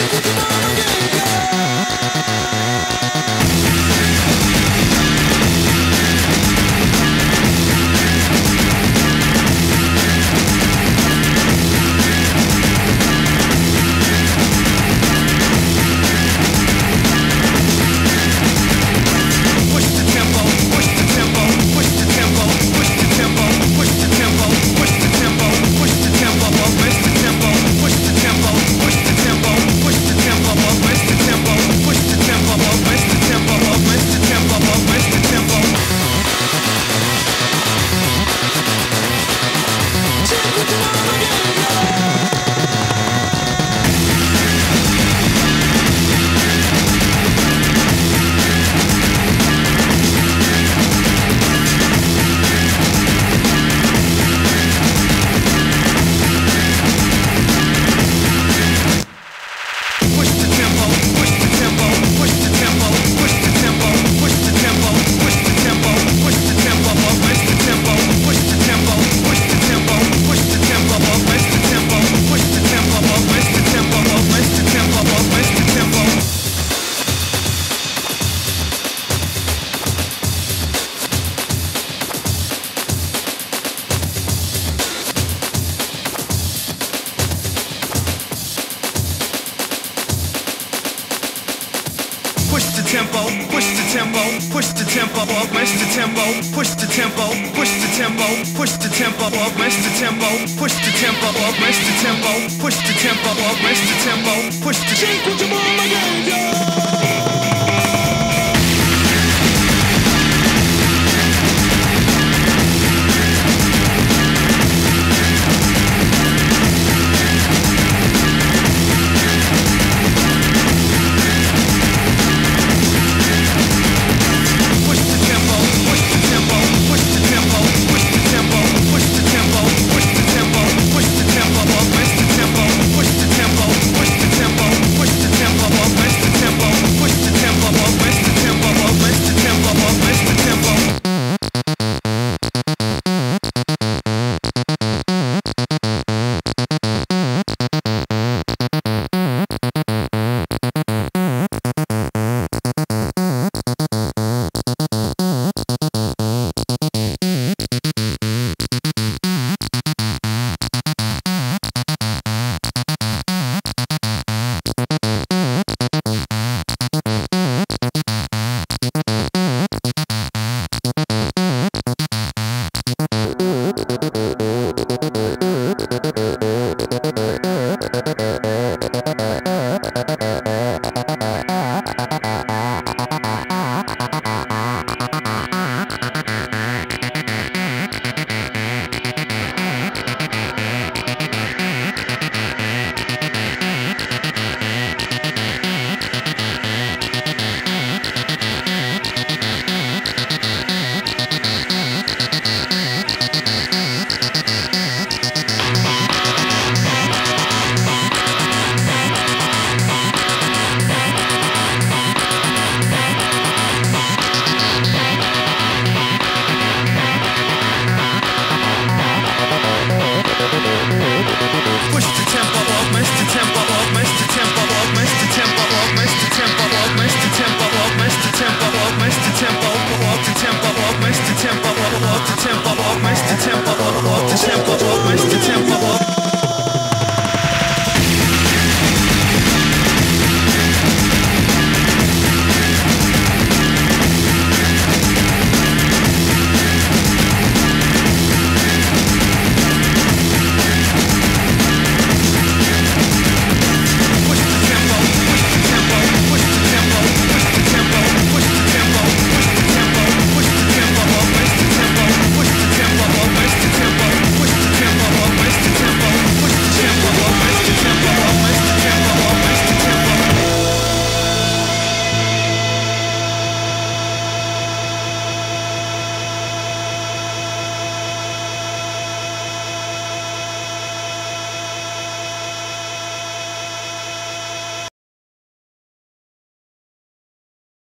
Uh-huh. tempo, push the tempo, push the tempo up, push the tempo, push the tempo, push the tempo, push the tempo up, push the tempo, push the tempo up, push the tempo, push the tempo up, push the tempo, push the tempo. Change what your mama gave you.